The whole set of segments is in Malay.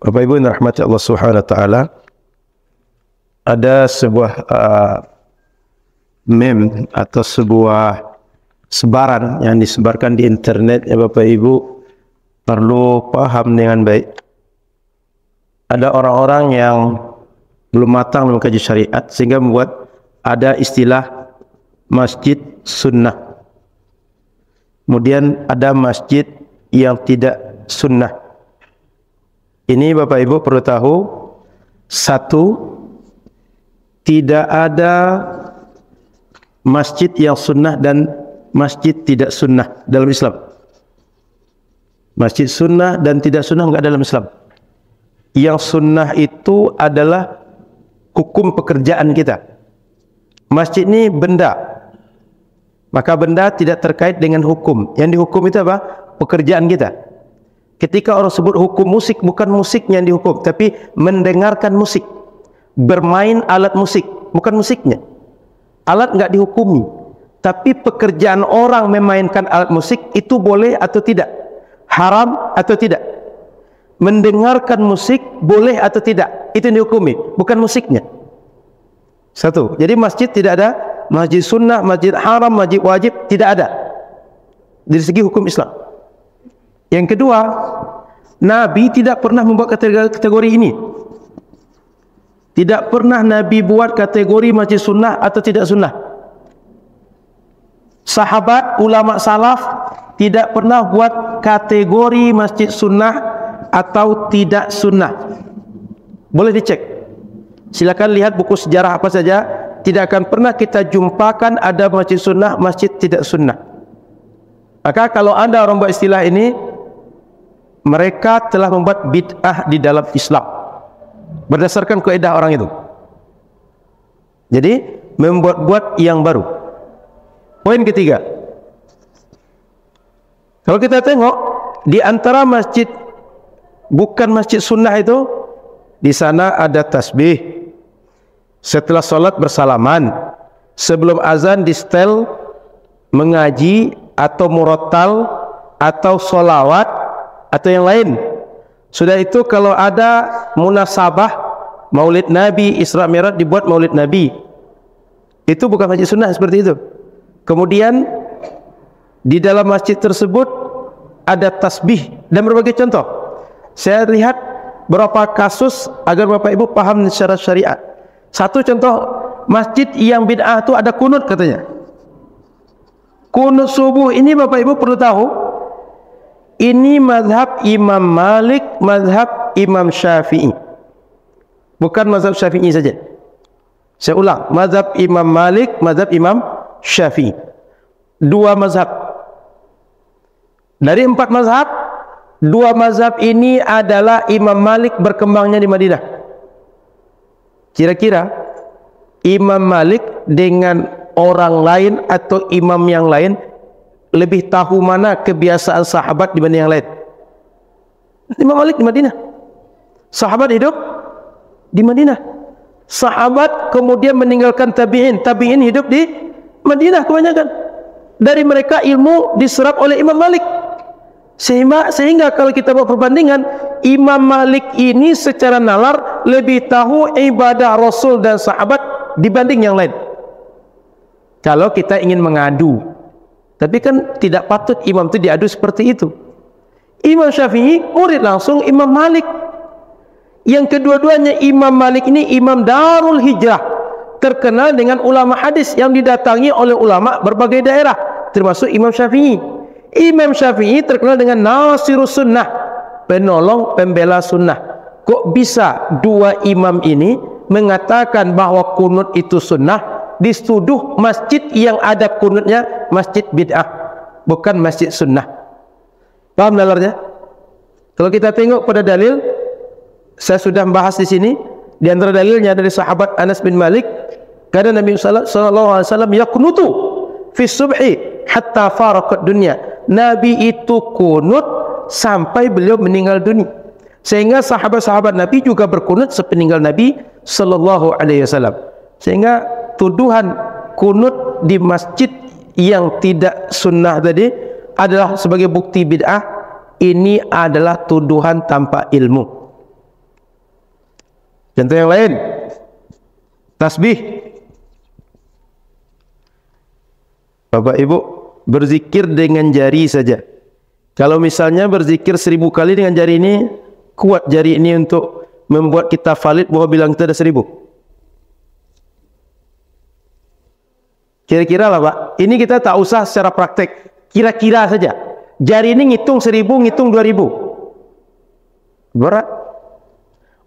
Bapak Ibu yang rahmati Allah Subhanahu taala ada sebuah uh, meme atau sebuah sebaran yang disebarkan di internet ya Bapak Ibu perlu paham dengan baik. Ada orang-orang yang belum matang dalam kaji syariat sehingga membuat ada istilah masjid sunnah. Kemudian ada masjid yang tidak sunnah. Ini Bapak Ibu perlu tahu satu tidak ada masjid yang sunnah dan masjid tidak sunnah dalam Islam. Masjid sunnah dan tidak sunnah enggak dalam Islam. Yang sunnah itu adalah hukum pekerjaan kita. Masjid ini benda. Maka benda tidak terkait dengan hukum. Yang dihukum itu apa? Pekerjaan kita. Ketika orang sebut hukum musik bukan musik yang dihukum tapi mendengarkan musik. Bermain alat musik bukan musiknya. Alat enggak dihukumi. Tapi pekerjaan orang memainkan alat musik itu boleh atau tidak? Haram atau tidak? Mendengarkan musik boleh atau tidak? Itu yang dihukumi, bukan musiknya. Satu. Jadi masjid tidak ada masjid sunnah, masjid haram, masjid wajib tidak ada. Dari segi hukum Islam. Yang kedua, Nabi tidak pernah membuat kategori, ini. Tidak pernah Nabi buat kategori masjid sunnah atau tidak sunnah. Sahabat, ulama salaf tidak pernah buat kategori masjid sunnah atau tidak sunnah. Boleh dicek. Silakan lihat buku sejarah apa saja. Tidak akan pernah kita jumpakan ada masjid sunnah, masjid tidak sunnah. Maka kalau anda orang buat istilah ini, mereka telah membuat bid'ah di dalam Islam berdasarkan kaidah orang itu. Jadi membuat-buat yang baru. Poin ketiga. Kalau kita tengok di antara masjid bukan masjid sunnah itu di sana ada tasbih. Setelah solat bersalaman, sebelum azan di setel mengaji atau murotal atau solawat atau yang lain. Sudah itu kalau ada munasabah Maulid Nabi Isra Mi'raj dibuat Maulid Nabi. Itu bukan masjid sunnah seperti itu. Kemudian di dalam masjid tersebut ada tasbih dan berbagai contoh. Saya lihat beberapa kasus agar Bapak Ibu paham secara syariat. Satu contoh masjid yang bid'ah itu ada kunut katanya. Kunut subuh ini Bapak Ibu perlu tahu ini mazhab Imam Malik, mazhab Imam Syafi'i. Bukan mazhab Syafi'i saja. Saya ulang, mazhab Imam Malik, mazhab Imam Syafi'i. Dua mazhab. Dari empat mazhab, dua mazhab ini adalah Imam Malik berkembangnya di Madinah. Kira-kira Imam Malik dengan orang lain atau imam yang lain lebih tahu mana kebiasaan sahabat dibanding yang lain. Imam Malik di Madinah. Sahabat hidup di Madinah. Sahabat kemudian meninggalkan tabi'in. Tabi'in hidup di Madinah kebanyakan. Dari mereka ilmu diserap oleh Imam Malik. Sehingga, sehingga kalau kita buat perbandingan, Imam Malik ini secara nalar lebih tahu ibadah Rasul dan sahabat dibanding yang lain. Kalau kita ingin mengadu tapi kan tidak patut imam itu diadu seperti itu. Imam Syafi'i murid langsung Imam Malik. Yang kedua-duanya Imam Malik ini Imam Darul Hijrah. Terkenal dengan ulama hadis yang didatangi oleh ulama berbagai daerah. Termasuk Imam Syafi'i. Imam Syafi'i terkenal dengan Nasirus Sunnah. Penolong pembela sunnah. Kok bisa dua imam ini mengatakan bahawa kunut itu sunnah distuduh masjid yang ada kunutnya masjid bid'ah bukan masjid sunnah. Paham nalarnya? Kalau kita tengok pada dalil saya sudah membahas di sini di antara dalilnya dari sahabat Anas bin Malik karena Nabi sallallahu alaihi wasallam yakunutu fi subhi hatta faraqat dunya. Nabi itu kunut sampai beliau meninggal dunia. Sehingga sahabat-sahabat Nabi juga berkunut sepeninggal Nabi sallallahu alaihi wasallam. Sehingga tuduhan kunut di masjid yang tidak sunnah tadi adalah sebagai bukti bid'ah ini adalah tuduhan tanpa ilmu Contoh yang lain. Tasbih. Bapak Ibu, berzikir dengan jari saja. Kalau misalnya berzikir seribu kali dengan jari ini, kuat jari ini untuk membuat kita valid bahawa bilang kita ada seribu. Kira-kira lah Pak, ini kita tak usah secara praktek. Kira-kira saja. Jari ini ngitung seribu, ngitung dua ribu. Berat.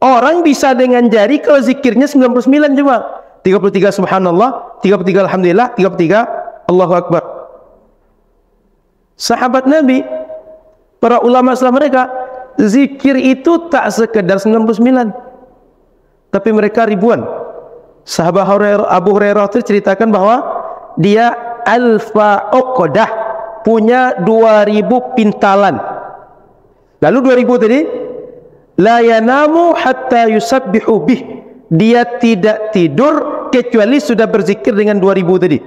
Orang bisa dengan jari kalau zikirnya 99 cuma. 33 subhanallah, 33 alhamdulillah, 33 Allahu Akbar. Sahabat Nabi, para ulama setelah mereka, zikir itu tak sekedar 99. Tapi mereka ribuan. Sahabat Abu Hurairah itu ceritakan bahawa dia alfa uqdah punya 2000 pintalan. Lalu 2000 tadi? La yanamu hatta yusabbihu bih. Dia tidak tidur kecuali sudah berzikir dengan 2000 tadi.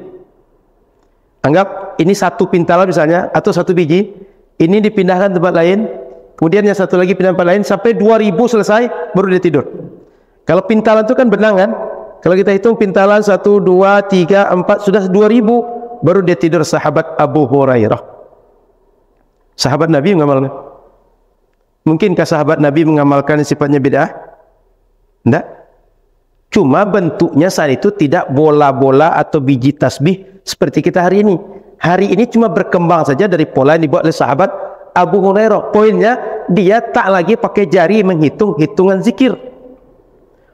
Anggap ini satu pintalan misalnya atau satu biji. Ini dipindahkan tempat lain. Kemudian yang satu lagi pindah tempat lain sampai 2000 selesai baru dia tidur. Kalau pintalan itu kan benang kan? Kalau kita hitung pintalan 1, 2, 3, 4 sudah 2000 baru dia tidur sahabat Abu Hurairah sahabat Nabi mengamalkan Mungkinkah sahabat Nabi mengamalkan sifatnya bid'ah? Tidak. Cuma bentuknya saat itu tidak bola-bola atau biji tasbih seperti kita hari ini. Hari ini cuma berkembang saja dari pola yang dibuat oleh sahabat Abu Hurairah. Poinnya, dia tak lagi pakai jari menghitung hitungan zikir.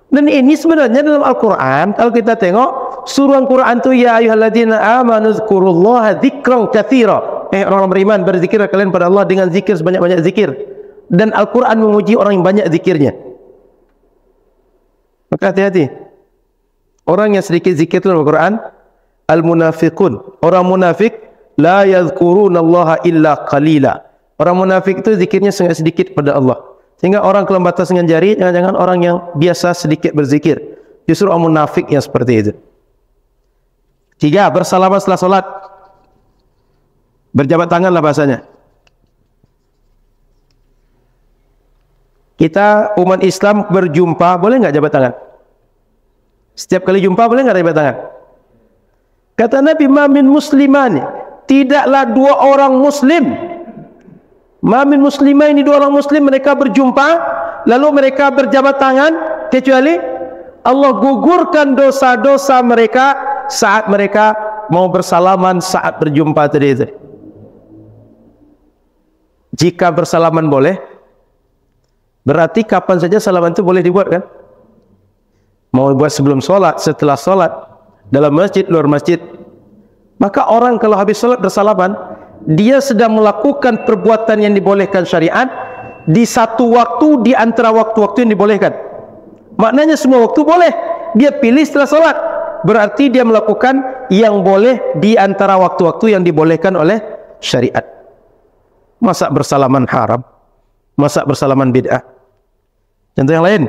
Dan ini sebenarnya dalam Al-Quran, kalau kita tengok, suruhan Quran itu, Ya ayuhalladina amanu zikurullaha zikran kathira. Eh, orang-orang beriman, berzikir kalian pada Allah dengan zikir sebanyak-banyak zikir dan Al-Quran memuji orang yang banyak zikirnya. Maka hati-hati. Orang yang sedikit zikir dalam Al-Quran, Al-Munafiqun. Orang munafik, La yadhkurun Allah illa qalila. Orang munafik itu zikirnya sangat sedikit pada Allah. Sehingga orang kalau batas dengan jari, jangan-jangan orang yang biasa sedikit berzikir. Justru orang munafik yang seperti itu. Tiga, bersalaman setelah solat. Berjabat tanganlah bahasanya. kita umat Islam berjumpa boleh enggak jabat tangan? Setiap kali jumpa boleh enggak jabat tangan? Kata Nabi Mamin Musliman tidaklah dua orang Muslim. Mamin Musliman ini dua orang Muslim mereka berjumpa lalu mereka berjabat tangan kecuali Allah gugurkan dosa-dosa mereka saat mereka mau bersalaman saat berjumpa tadi itu. Jika bersalaman boleh, Berarti kapan saja salaman itu boleh dibuat kan? Mau buat sebelum solat, setelah solat, dalam masjid, luar masjid. Maka orang kalau habis solat bersalaman, dia sedang melakukan perbuatan yang dibolehkan syariat di satu waktu di antara waktu-waktu yang dibolehkan. Maknanya semua waktu boleh. Dia pilih setelah solat. Berarti dia melakukan yang boleh di antara waktu-waktu yang dibolehkan oleh syariat. Masa bersalaman haram? Masa bersalaman bid'ah? Contoh yang lain.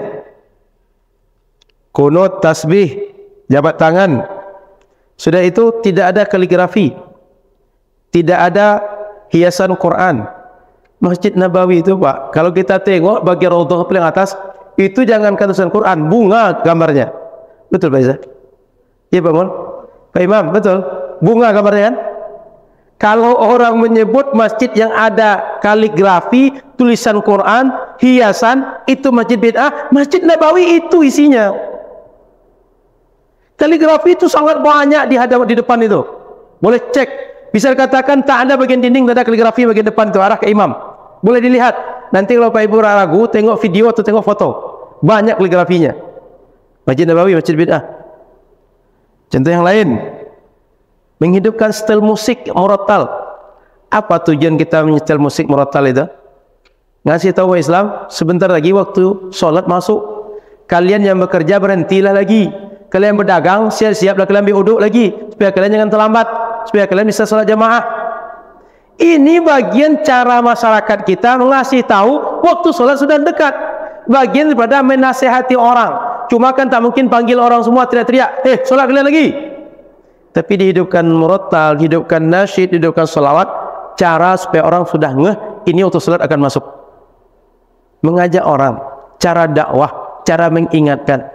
Kunut, tasbih, jabat tangan. Sudah itu tidak ada kaligrafi. Tidak ada hiasan Quran. Masjid Nabawi itu Pak, kalau kita tengok bagi raudhah paling atas, itu jangan tulisan Quran, bunga gambarnya. Betul Pak Izzah? Iya Pak Mun? Pak Imam, betul? Bunga gambarnya kan? Kalau orang menyebut masjid yang ada kaligrafi, tulisan Quran, hiasan, itu masjid bid'ah, masjid Nabawi itu isinya. Kaligrafi itu sangat banyak di hadapan di depan itu. Boleh cek. Bisa dikatakan tak ada bagian dinding, tak ada kaligrafi bagian depan itu, arah ke imam. Boleh dilihat. Nanti kalau Pak Ibu ragu, tengok video atau tengok foto. Banyak kaligrafinya. Masjid Nabawi, masjid bid'ah. Contoh yang lain menghidupkan setel musik murattal. Apa tujuan kita menyetel musik murattal itu? Ngasih tahu Islam, sebentar lagi waktu solat masuk, kalian yang bekerja berhentilah lagi. Kalian berdagang, siap-siaplah kalian ambil uduk lagi. Supaya kalian jangan terlambat. Supaya kalian bisa solat jamaah. Ini bagian cara masyarakat kita mengasih tahu waktu solat sudah dekat. Bagian daripada menasehati orang. Cuma kan tak mungkin panggil orang semua teriak-teriak. Eh, solat kalian lagi tapi dihidupkan murattal, dihidupkan nasyid, dihidupkan salawat, cara supaya orang sudah ngeh ini waktu salat akan masuk. Mengajak orang, cara dakwah, cara mengingatkan.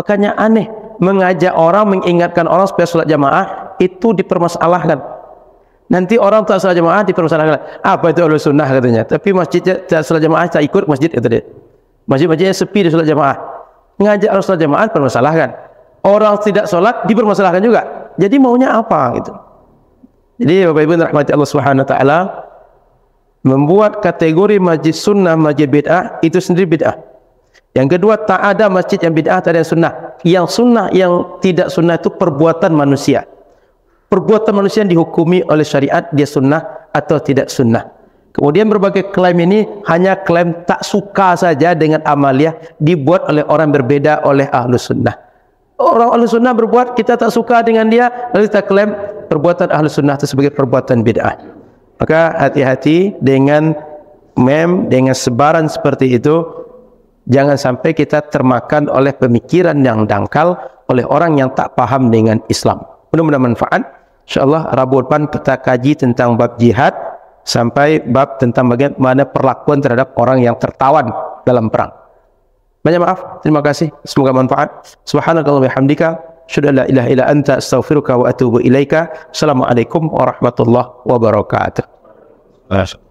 Makanya aneh mengajak orang mengingatkan orang supaya sholat jamaah itu dipermasalahkan. Nanti orang tak sholat jamaah dipermasalahkan. Apa itu ahlu sunnah katanya. Tapi masjid tak sholat jamaah tak ikut masjid kata dia. Masjid-masjidnya sepi di sholat jamaah. Mengajak orang sholat jamaah dipermasalahkan. Orang tidak sholat dipermasalahkan juga. Jadi maunya apa gitu. Jadi Bapak Ibu rahmati Allah Subhanahu wa taala membuat kategori masjid sunnah masjid bid'ah itu sendiri bid'ah. Yang kedua tak ada masjid yang bid'ah tak ada yang sunnah. Yang sunnah yang tidak sunnah itu perbuatan manusia. Perbuatan manusia yang dihukumi oleh syariat dia sunnah atau tidak sunnah. Kemudian berbagai klaim ini hanya klaim tak suka saja dengan amalia dibuat oleh orang berbeda oleh ahlu sunnah. Orang ahlu sunnah berbuat kita tak suka dengan dia lalu kita klaim perbuatan ahlu sunnah itu sebagai perbuatan bid'ah. Maka hati-hati dengan mem, dengan sebaran seperti itu. Jangan sampai kita termakan oleh pemikiran yang dangkal oleh orang yang tak paham dengan Islam. Mudah-mudahan manfaat. InsyaAllah Rabu depan kita kaji tentang bab jihad sampai bab tentang bagaimana perlakuan terhadap orang yang tertawan dalam perang. Banyak maaf. Terima kasih. Semoga manfaat. Subhanakallah wa hamdika. Syudah la ilaha illa anta astaghfiruka wa atubu ilaika. Assalamualaikum warahmatullahi wabarakatuh.